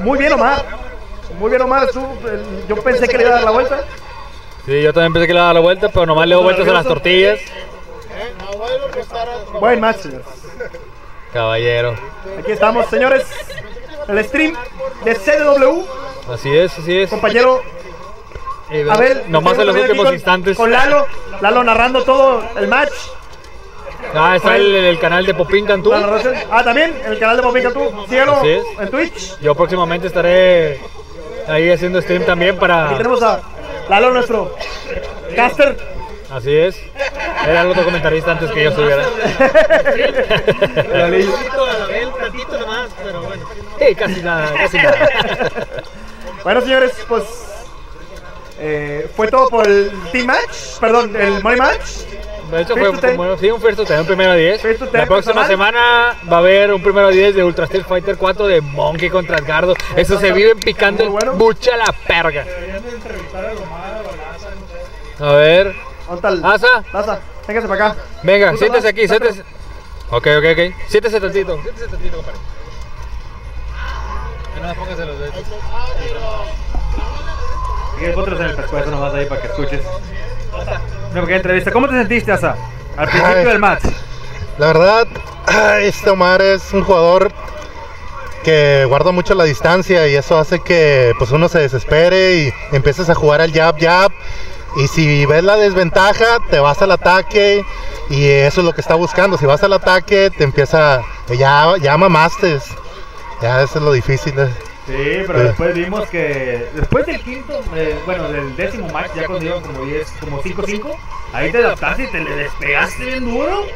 Muy bien, Omar. Muy bien, Omar. Tú, el- yo pensé que le iba a dar la vuelta. Sí, yo también pensé que le daba la vuelta, pero nomás le doy vueltas a las tortillas. Buen match, señores. Caballero. Aquí estamos, señores. El stream de CDW. Así es, así es. Compañero Eh, Abel. nomás en los últimos con- instantes. Con Lalo. Lalo narrando todo el match. Ah, está el, el canal de Popín Cantú. La narración. Ah, también el canal de Popín Cantú. Síguelo en Twitch. Yo próximamente estaré ahí haciendo stream también Aquí para... tenemos a Lalo, nuestro caster. Así es. Era el otro comentarista antes que yo estuviera. Sí, casi nada, casi nada. Bueno, señores, pues eh, fue todo por el Team Match, perdón, el Money Match. De hecho, First fue como, sí, un first to ten, un primero a 10. First to ten La próxima personal. semana va a haber un primero a 10 de Ultra Street Fighter 4 de Monkey contra Edgardo. Eso se vive picando Muy bueno. mucha la perga. A ver, ¿Dónde está el- Asa, Asa, véngase para acá. venga, siéntese aquí, siéntese. Ok, ok, ok. Siéntese tantito, siéntese tantito, compadre. Más póngase los dedos. Y en el pescuezo nomás ahí para que escuches. Una pequeña entrevista. ¿Cómo te sentiste, Asa? Al principio Ay. del match. La verdad, este Omar es un jugador que guarda mucho la distancia y eso hace que pues uno se desespere y empieces a jugar al jab jab y si ves la desventaja te vas al ataque y eso es lo que está buscando. Si vas al ataque te empieza ya ya mamaste. Ya eso es lo difícil. Sí, pero después vimos que después del quinto, eh, bueno, del décimo match, ya cuando iban como 10, como 5-5, ahí te adaptaste y te le despegaste bien duro.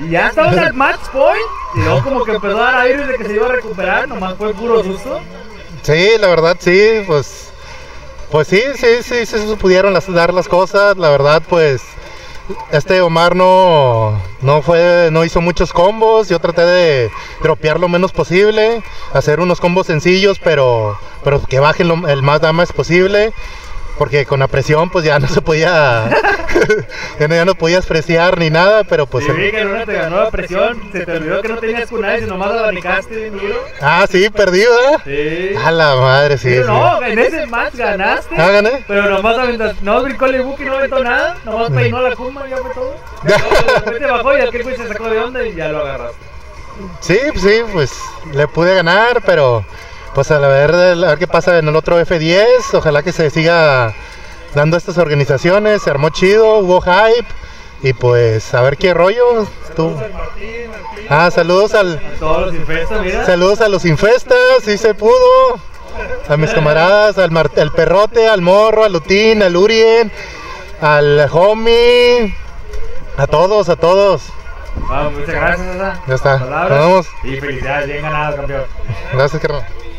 Y ya estabas al match point. Y luego como que empezó a dar aire de que se iba a recuperar, nomás fue puro susto. Sí, la verdad sí, pues pues sí, sí, sí, sí se pudieron dar las cosas, la verdad pues este Omar no no fue no hizo muchos combos, yo traté de dropear lo menos posible, hacer unos combos sencillos, pero pero que bajen lo- el más damage posible. Porque con la presión pues ya no se podía ya no, ya no podías preciar ni nada, pero pues y vi que en una te ganó la presión, se te olvidó que no tenías kunais y nomás abanicaste bien duro. Ah, sí, perdí, ¿verdad? Sí. A la madre, sí. Pero sí. no, en ese match ganaste. Ah, gané. Pero nomás aventas, no brincó el Ibuki, no aventó nada, nomás peinó la Kuma y ya fue todo. De repente bajó y aquel güey se sacó de onda y ya lo agarraste. Sí, pues sí, pues le pude ganar, pero pues a ver, a ver qué pasa en el otro F10. Ojalá que se siga dando estas organizaciones. Se armó chido, hubo hype. Y pues a ver qué rollo. Tú. Ah, saludos al. Saludos a los infestas, sí se pudo. A mis camaradas, al, Mar- al perrote, al morro, al lutín, al urien, al homie. A todos, a todos. Vamos, muchas gracias. Ya está. Nos vemos. Y felicidades, bien ganado, campeón. Gracias, carnal.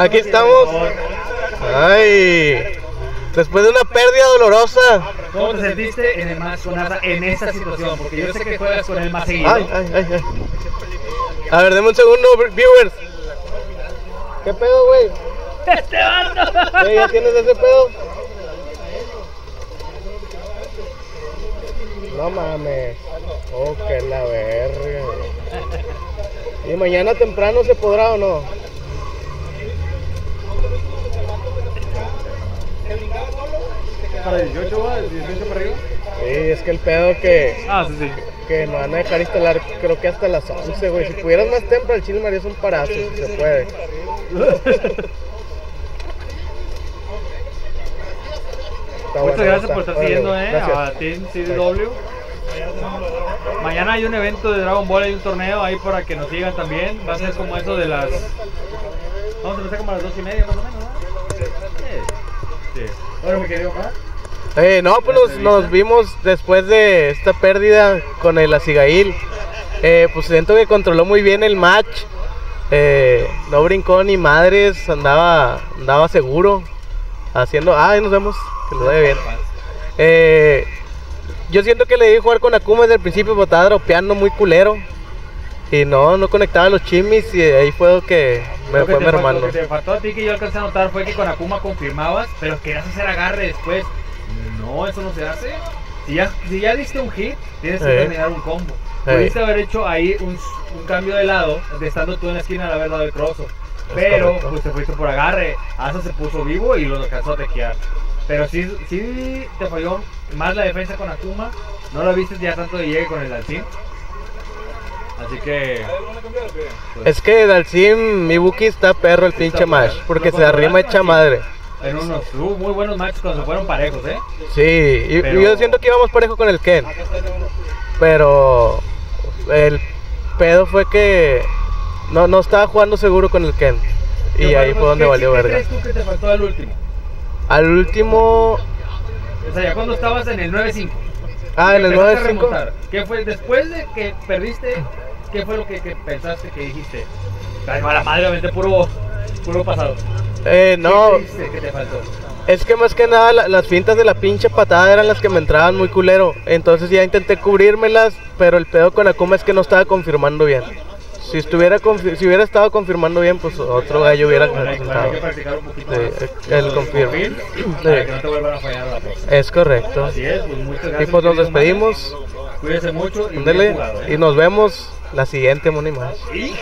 Aquí estamos. Ay, después de una pérdida dolorosa. ¿Cómo te sentiste en el match con Asa en esta situación? Porque yo sé que juegas con él más seguido. Ay, ay, ay, ay. A ver, deme un segundo, viewers. ¿Qué pedo, güey? ¡Este! ¿Eh, ¿Ya tienes ese pedo? No mames. Oh, que la verga. ¿Y mañana temprano se podrá o no? ¿Para 18 va? ¿18 para arriba? Sí, es que el pedo que, Ah, sí, sí. que no van a dejar instalar creo que hasta las 11, güey. Si pudieras más temprano, el chile María es un parazo, si se puede. Muchas gracias por estar siguiendo eh, gracias. a Team CDW. Mañana hay un evento de Dragon Ball, hay un torneo ahí para que nos sigan también. Va a ser como eso de las. Vamos a empezar como a las dos y media más o menos, ¿no? Sí. sí. Bueno, mi querido. Eh, no, pues nos, nos vimos después de esta pérdida con el Asigail. Eh, pues siento que controló muy bien el match. Eh, no brincó ni madres, andaba, andaba seguro. Haciendo. Ay, nos vemos. Que lo vaya bien. Eh, yo siento que le di jugar con Akuma desde el principio, pero estaba dropeando muy culero. Y no, no conectaba los chimis y ahí fue lo que me Lo fue hermano. Lo que te faltó a ti que yo alcancé a notar fue que con Akuma confirmabas, pero querías hacer agarre después. No, eso no se hace. Si ya, si ya diste un hit, tienes que Eh. terminar un combo. Eh. Pudiste haber hecho ahí un, un cambio de lado, de estando tú en la esquina al haber dado el crosso. Pero correcto. pues por agarre. Asa se puso vivo y lo alcanzó a tequear. Pero sí, sí te falló más la defensa con Akuma. No lo viste ya tanto de llegue con el Dalsim. Así que. pues, Es que Dalsim Ibuki está perro el pinche Mash, porque se arrima hecha madre. En unos muy buenos matches cuando se fueron parejos, ¿eh? Sí, y, y Pero- yo siento que íbamos parejo con el Ken. Pero el pedo fue que no, no estaba jugando seguro con el Ken. Y ahí fue donde ¿Qué- valió qué verga. crees tú que te faltó al último? Al último. O sea, ya cuando estabas en el 9-5. Ah, en el empezaste a 9-5. remontar, ¿Qué fue después de que perdiste? ¿Qué fue lo que, que pensaste que dijiste? Ay, mala madre, obviamente puro, puro pasado. Eh, no, ¿Qué que te faltó? es que más que nada la- las fintas de la pinche patada eran las que me entraban muy culero. Entonces ya intenté cubrírmelas, pero el pedo con Akuma es que no estaba confirmando bien. Si estuviera si hubiera estado confirmando bien, pues otro gallo hubiera poquito Sí, el Los confirm. confirm, Sí. Para que no te vuelvan a fallar a la próxima. Es correcto. Así es, pues muchas Y pues nos despedimos. Cuídense mucho y ¿eh? y nos vemos la siguiente Más. Y-